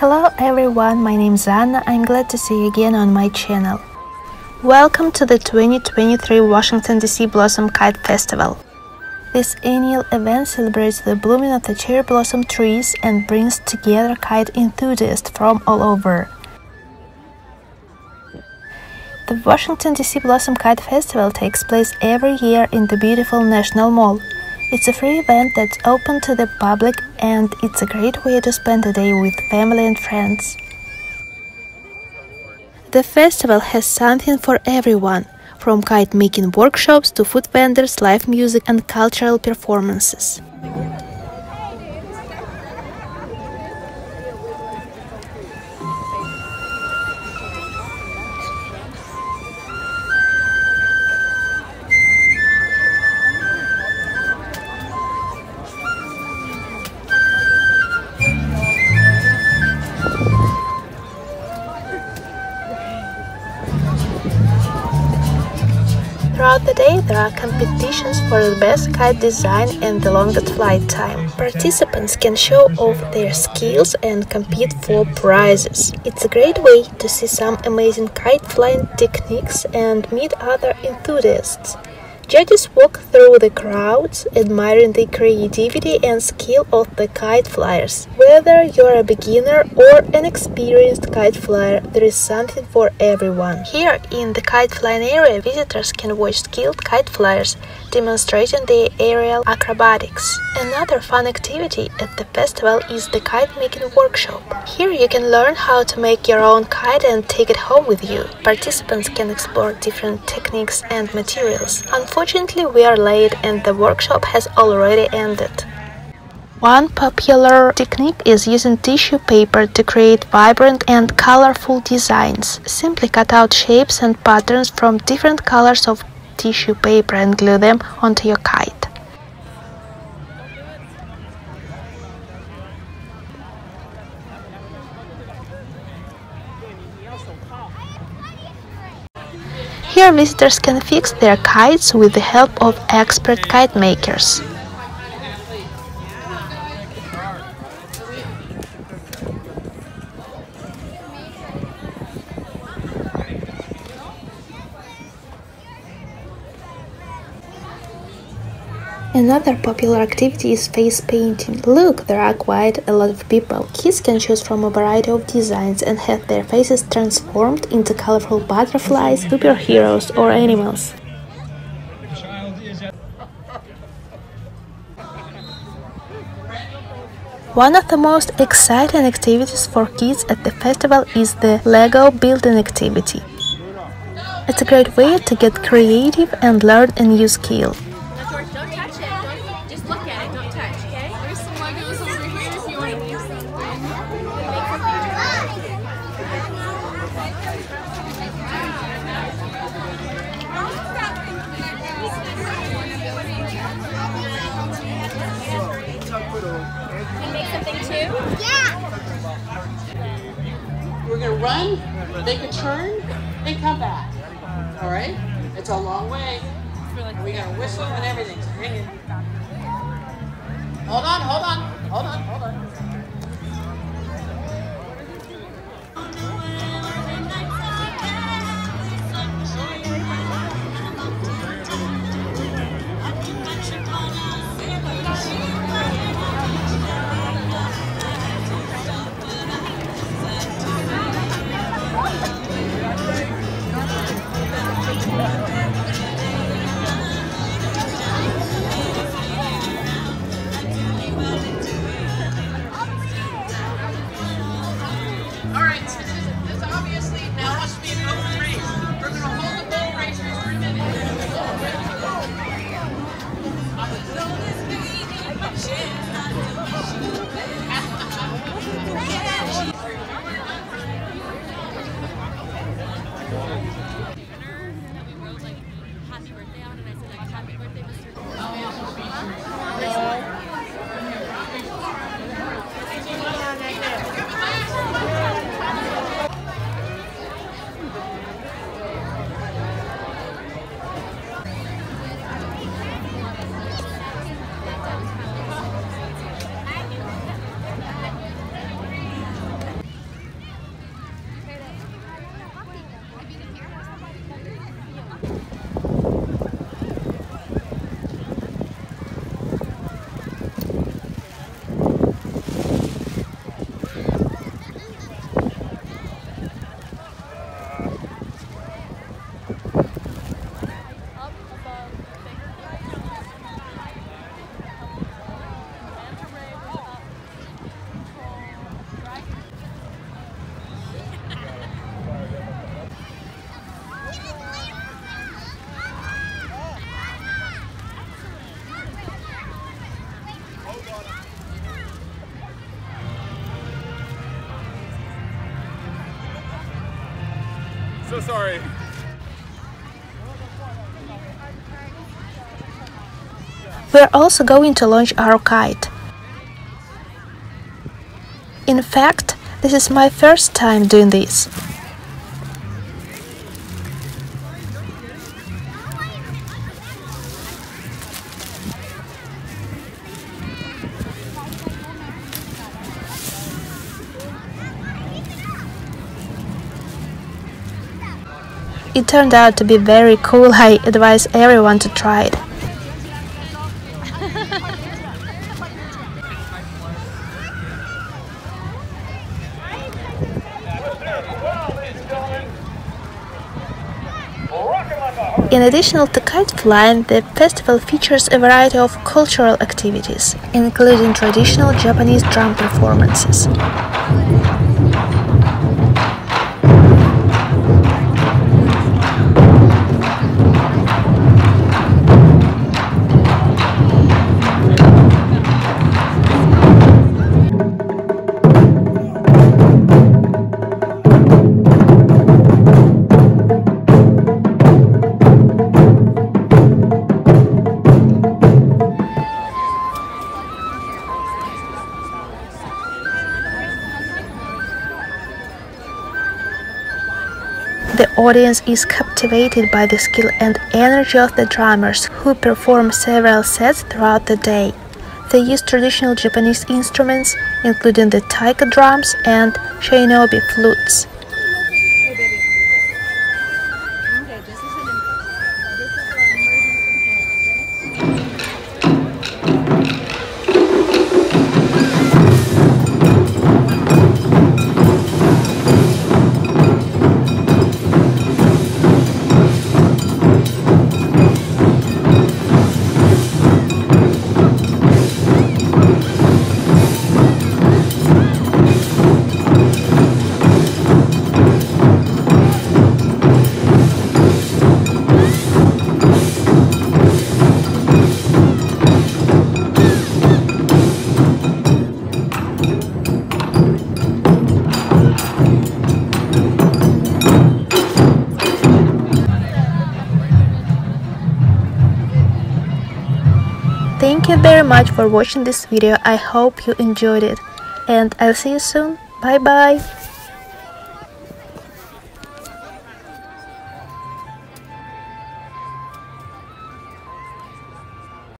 Hello everyone, my name is Anna. I'm glad to see you again on my channel. Welcome to the 2023 Washington DC Blossom Kite Festival. This annual event celebrates the blooming of the cherry blossom trees and brings together kite enthusiasts from all over. The Washington DC Blossom Kite Festival takes place every year in the beautiful National Mall. It's a free event that's open to the public and it's a great way to spend a day with family and friends. The festival has something for everyone, from kite making workshops to food vendors, live music and cultural performances. Throughout the day, there are competitions for the best kite design and the longest flight time. Participants can show off their skills and compete for prizes. It's a great way to see some amazing kite flying techniques and meet other enthusiasts. Judges walk through the crowds, admiring the creativity and skill of the kite flyers. Whether you're a beginner or an experienced kite flyer, there is something for everyone. Here in the kite flying area, visitors can watch skilled kite flyers demonstrating their aerial acrobatics. Another fun activity at the festival is the kite making workshop. Here you can learn how to make your own kite and take it home with you. Participants can explore different techniques and materials. Unfortunately, we are late and the workshop has already ended. One popular technique is using tissue paper to create vibrant and colorful designs. Simply cut out shapes and patterns from different colors of tissue paper and glue them onto your kite. Here visitors can fix their kites with the help of expert kite makers. Another popular activity is face painting. Look, there are quite a lot of people. Kids can choose from a variety of designs and have their faces transformed into colorful butterflies, superheroes, or animals. One of the most exciting activities for kids at the festival is the Lego building activity. It's a great way to get creative and learn a new skill. Make a turn, and come back. All right? It's a long way. We got to whistle and everything. Hang in. Hold on, hold on, hold on, hold on. So sorry. We're also going to launch our kite. In fact, this is my first time doing this. It turned out to be very cool. I advise everyone to try it. In addition to kite flying, the festival features a variety of cultural activities, including traditional Japanese drum performances. The audience is captivated by the skill and energy of the drummers who perform several sets throughout the day. They use traditional Japanese instruments, including the taiko drums and shinobue flutes. Thank you very much for watching this video. I hope you enjoyed it. And I'll see you soon. Bye bye.